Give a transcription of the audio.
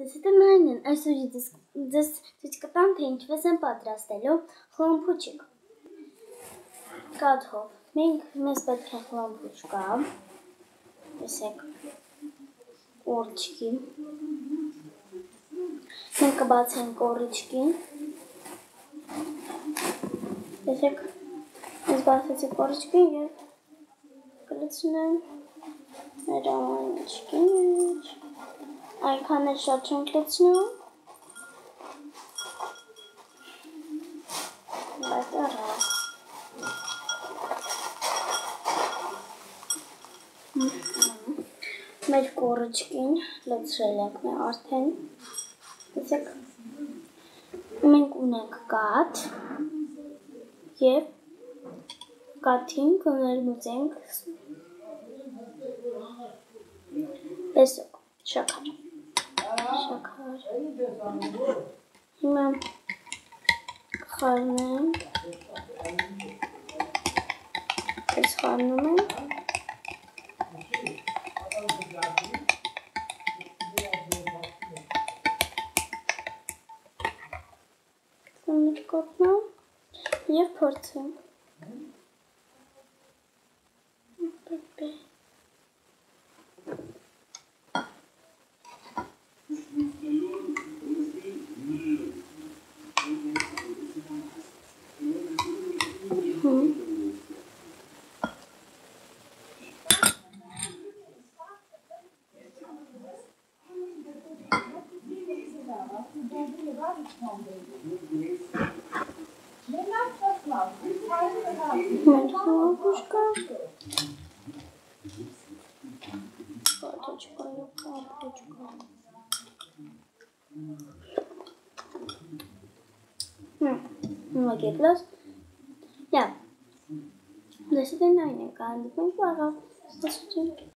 Դեսիտն այն են, այսօր ես ձեզ ցույց կտամ, թե ինչպես են պատրաստելու խլամփուչիկ։ Կաթով։ Մենք մեզ պետք է խլամփուչ կա։ Տեսեք։ Օրճկի։ Մենք կբացենք կորիճկին։ Տեսեք։ Ես բացեցի կորիճկին եւ կլցնեմ մեր ամանչկին մեջ։ Այնքան էլ շատ չենք լցնում։ Բայց արա։ Մեր կորիճկին լցրել ենք մենք արդեն։ Տեսեք։ Մենք ունենք կաթ եւ կաթին կներմուծենք տեսок շաքար շաքար հիմա խառնեմ այս խառնում եմ կոտնամ եւ փորձեմ Pepe. Мертвого пушка. Карточка, карточка. Ну, окей, плюс. Я. До свидания, Канди. Ну, пора. До свидания.